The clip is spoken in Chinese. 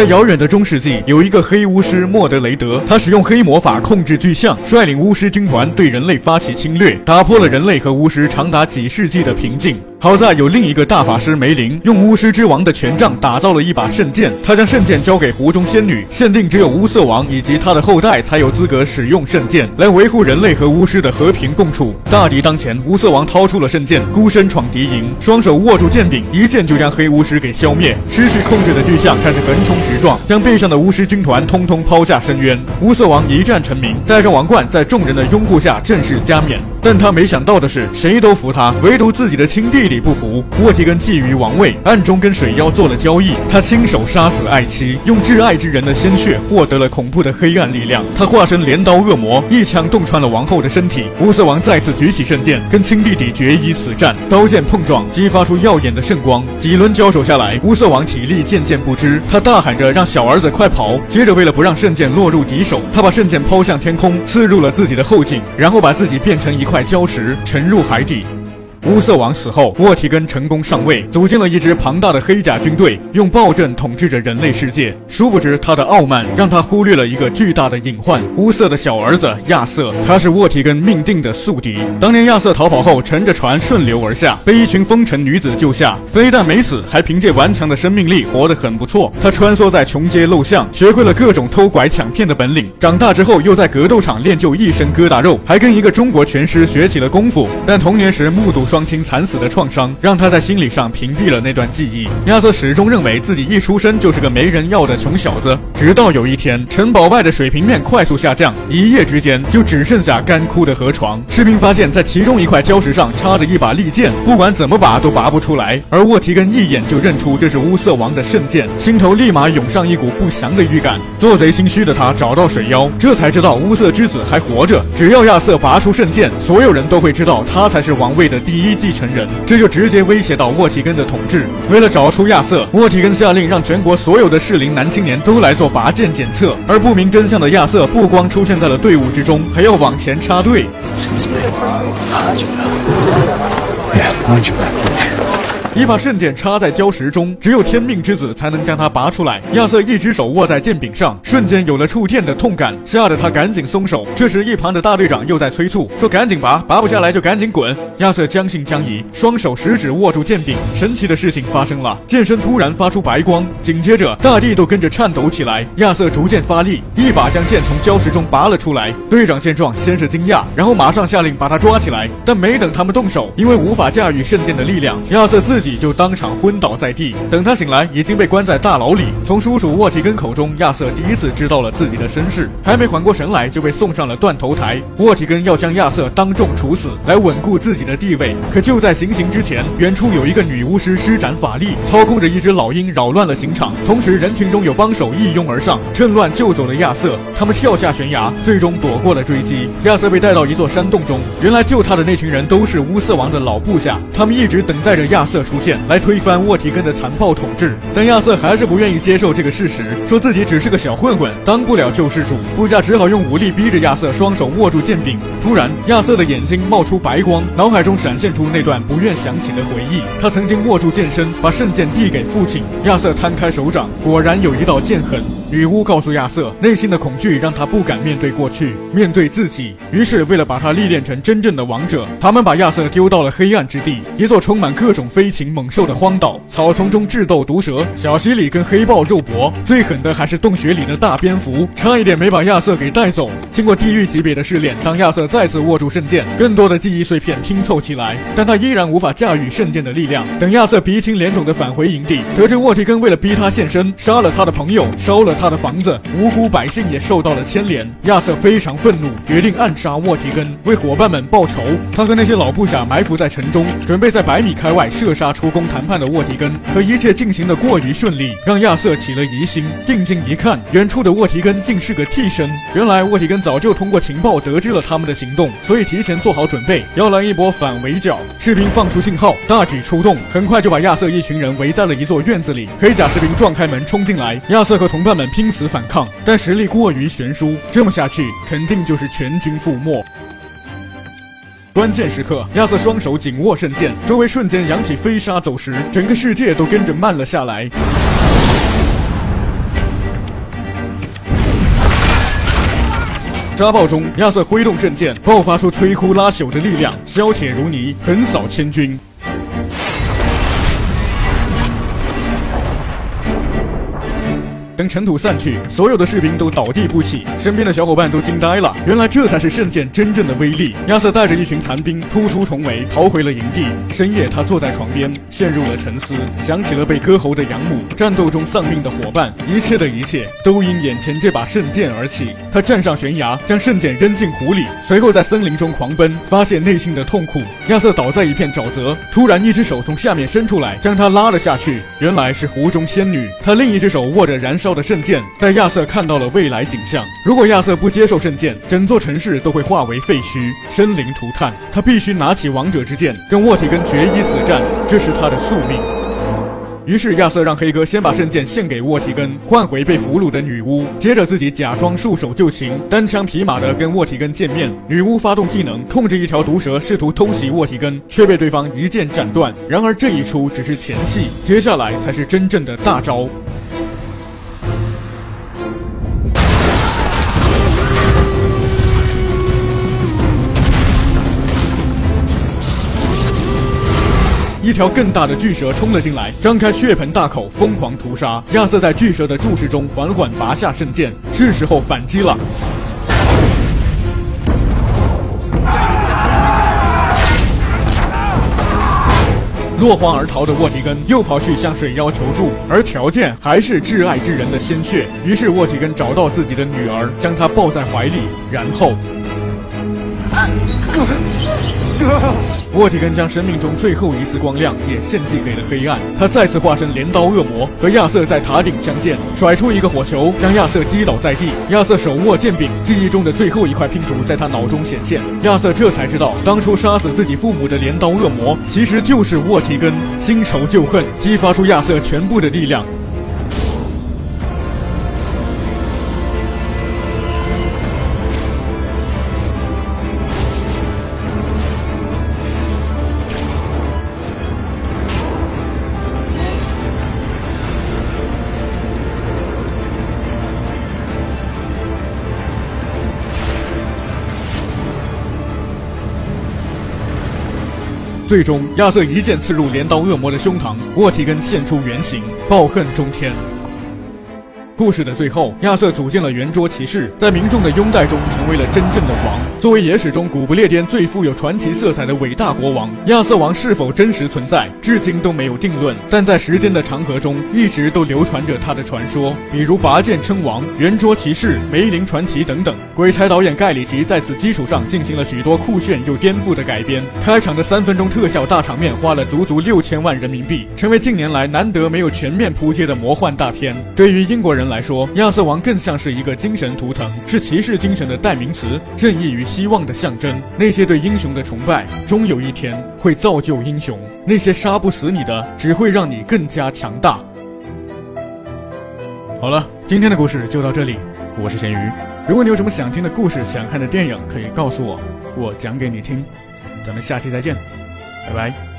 在遥远的中世纪，有一个黑巫师莫德雷德，他使用黑魔法控制巨象，率领巫师军团对人类发起侵略，打破了人类和巫师长达几世纪的平静。好在有另一个大法师梅林，用巫师之王的权杖打造了一把圣剑。他将圣剑交给湖中仙女，限定只有乌瑟王以及他的后代才有资格使用圣剑，来维护人类和巫师的和平共处。大敌当前，乌瑟王掏出了圣剑，孤身闯敌营，双手握住剑柄，一剑就将黑巫师给消灭。失去控制的巨象开始横冲直撞，将背上的巫师军团通通抛下深渊。乌瑟王一战成名，戴上王冠，在众人的拥护下正式加冕。但他没想到的是，谁都服他，唯独自己的亲弟弟不服。沃提根觊觎王位，暗中跟水妖做了交易。他亲手杀死爱妻，用挚爱之人的鲜血获得了恐怖的黑暗力量。他化身镰刀恶魔，一枪洞穿了王后的身体。乌瑟王再次举起圣剑，跟亲弟弟决一死战。刀剑碰撞，激发出耀眼的圣光。几轮交手下来，乌瑟王体力渐渐不支，他大喊着让小儿子快跑。接着，为了不让圣剑落入敌手，他把圣剑抛向天空，刺入了自己的后颈，然后把自己变成一。块礁石沉入海底。乌瑟王死后，沃提根成功上位，组建了一支庞大的黑甲军队，用暴政统治着人类世界。殊不知，他的傲慢让他忽略了一个巨大的隐患——乌瑟的小儿子亚瑟。他是沃提根命定的宿敌。当年亚瑟逃跑后，乘着船顺流而下，被一群风尘女子救下，非但没死，还凭借顽强的生命力活得很不错。他穿梭在穷街陋巷，学会了各种偷拐抢骗的本领。长大之后，又在格斗场练就一身疙瘩肉，还跟一个中国拳师学起了功夫。但童年时目睹双亲惨死的创伤，让他在心理上屏蔽了那段记忆。亚瑟始终认为自己一出生就是个没人要的穷小子。直到有一天，城堡外的水平面快速下降，一夜之间就只剩下干枯的河床。士兵发现，在其中一块礁石上插着一把利剑，不管怎么拔都拔不出来。而沃提根一眼就认出这是乌瑟王的圣剑，心头立马涌上一股不祥的预感。做贼心虚的他找到水妖，这才知道乌瑟之子还活着。只要亚瑟拔出圣剑，所有人都会知道他才是王位的第一继承。人，这就直接威胁到沃提根的统治。为了找出亚瑟，沃提根下令让全国所有的适龄男青年都来做拔剑检测。而不明真相的亚瑟不光出现在了队伍之中，还要往前插队。一把圣剑插在礁石中，只有天命之子才能将它拔出来。亚瑟一只手握在剑柄上，瞬间有了触电的痛感，吓得他赶紧松手。这时，一旁的大队长又在催促说：“赶紧拔，拔不下来就赶紧滚。”亚瑟将信将疑，双手食指握住剑柄。神奇的事情发生了，剑身突然发出白光，紧接着大地都跟着颤抖起来。亚瑟逐渐发力，一把将剑从礁石中拔了出来。队长见状，先是惊讶，然后马上下令把他抓起来。但没等他们动手，因为无法驾驭圣剑的力量，亚瑟自己。就当场昏倒在地。等他醒来，已经被关在大牢里。从叔叔沃提根口中，亚瑟第一次知道了自己的身世。还没缓过神来，就被送上了断头台。沃提根要将亚瑟当众处死，来稳固自己的地位。可就在行刑之前，远处有一个女巫师施展法力，操控着一只老鹰扰乱了刑场。同时，人群中有帮手一拥而上，趁乱救走了亚瑟。他们跳下悬崖，最终躲过了追击。亚瑟被带到一座山洞中。原来救他的那群人都是乌瑟王的老部下，他们一直等待着亚瑟出现。来推翻沃提根的残暴统治，但亚瑟还是不愿意接受这个事实，说自己只是个小混混，当不了救世主。部下只好用武力逼着亚瑟双手握住剑柄。突然，亚瑟的眼睛冒出白光，脑海中闪现出那段不愿想起的回忆。他曾经握住剑身，把圣剑递给父亲。亚瑟摊开手掌，果然有一道剑痕。女巫告诉亚瑟，内心的恐惧让他不敢面对过去，面对自己。于是，为了把他历练成真正的王者，他们把亚瑟丢到了黑暗之地，一座充满各种飞禽猛兽的荒岛。草丛中智斗毒蛇，小溪里跟黑豹肉搏，最狠的还是洞穴里的大蝙蝠，差一点没把亚瑟给带走。经过地狱级别的试炼，当亚瑟再次握住圣剑，更多的记忆碎片拼凑起来，但他依然无法驾驭圣剑的力量。等亚瑟鼻青脸肿的返回营地，得知沃提根为了逼他现身，杀了他的朋友，烧了。他的房子，无辜百姓也受到了牵连。亚瑟非常愤怒，决定暗杀沃提根，为伙伴们报仇。他和那些老部下埋伏在城中，准备在百米开外射杀出宫谈判的沃提根。可一切进行的过于顺利，让亚瑟起了疑心。定睛一看，远处的沃提根竟是个替身。原来沃提根早就通过情报得知了他们的行动，所以提前做好准备，要来一波反围剿。士兵放出信号，大举出动，很快就把亚瑟一群人围在了一座院子里。黑甲士兵撞开门冲进来，亚瑟和同伴们。拼死反抗，但实力过于悬殊，这么下去肯定就是全军覆没。关键时刻，亚瑟双手紧握圣剑，周围瞬间扬起飞沙走石，整个世界都跟着慢了下来。沙暴中，亚瑟挥动圣剑，爆发出摧枯拉朽的力量，削铁如泥，横扫千军。等尘土散去，所有的士兵都倒地不起，身边的小伙伴都惊呆了。原来这才是圣剑真正的威力。亚瑟带着一群残兵突出重围，逃回了营地。深夜，他坐在床边，陷入了沉思，想起了被割喉的养母，战斗中丧命的伙伴，一切的一切都因眼前这把圣剑而起。他站上悬崖，将圣剑扔进湖里，随后在森林中狂奔，发泄内心的痛苦。亚瑟倒在一片沼泽，突然一只手从下面伸出来，将他拉了下去。原来是湖中仙女，她另一只手握着燃烧。的圣剑但亚瑟看到了未来景象。如果亚瑟不接受圣剑，整座城市都会化为废墟，生灵涂炭。他必须拿起王者之剑，跟沃提根决一死战，这是他的宿命。于是亚瑟让黑哥先把圣剑献给沃提根，换回被俘虏的女巫。接着自己假装束手就擒，单枪匹马的跟沃提根见面。女巫发动技能，控制一条毒蛇，试图偷袭沃提根，却被对方一剑斩断。然而这一出只是前戏，接下来才是真正的大招。条更大的巨蛇冲了进来，张开血盆大口，疯狂屠杀。亚瑟在巨蛇的注视中缓缓拔下圣剑，是时候反击了。落荒而逃的沃提根又跑去向水妖求助，而条件还是挚爱之人的鲜血。于是沃提根找到自己的女儿，将她抱在怀里，然后。沃提根将生命中最后一丝光亮也献祭给了黑暗，他再次化身镰刀恶魔，和亚瑟在塔顶相见，甩出一个火球，将亚瑟击倒在地。亚瑟手握剑柄，记忆中的最后一块拼图在他脑中显现。亚瑟这才知道，当初杀死自己父母的镰刀恶魔其实就是沃提根。新仇旧恨激发出亚瑟全部的力量。最终，亚瑟一剑刺入镰刀恶魔的胸膛，沃提根现出原形，抱恨中天。故事的最后，亚瑟组建了圆桌骑士，在民众的拥戴中成为了真正的王。作为野史中古不列颠最富有传奇色彩的伟大国王，亚瑟王是否真实存在，至今都没有定论。但在时间的长河中，一直都流传着他的传说，比如拔剑称王、圆桌骑士、梅林传奇等等。鬼才导演盖里奇在此基础上进行了许多酷炫又颠覆的改编。开场的三分钟特效大场面花了足足六千万人民币，成为近年来难得没有全面扑街的魔幻大片。对于英国人，来说，亚瑟王更像是一个精神图腾，是骑士精神的代名词，正义与希望的象征。那些对英雄的崇拜，终有一天会造就英雄；那些杀不死你的，只会让你更加强大。好了，今天的故事就到这里，我是咸鱼。如果你有什么想听的故事、想看的电影，可以告诉我，我讲给你听。咱们下期再见，拜拜。